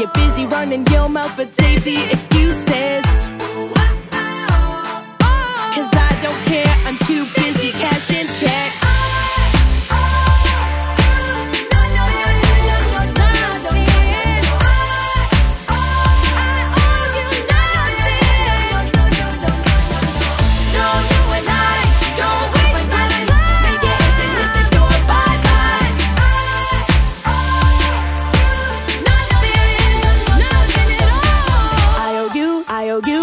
Get busy running your mouth, but save the excuses. I owe you